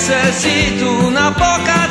necessito na boca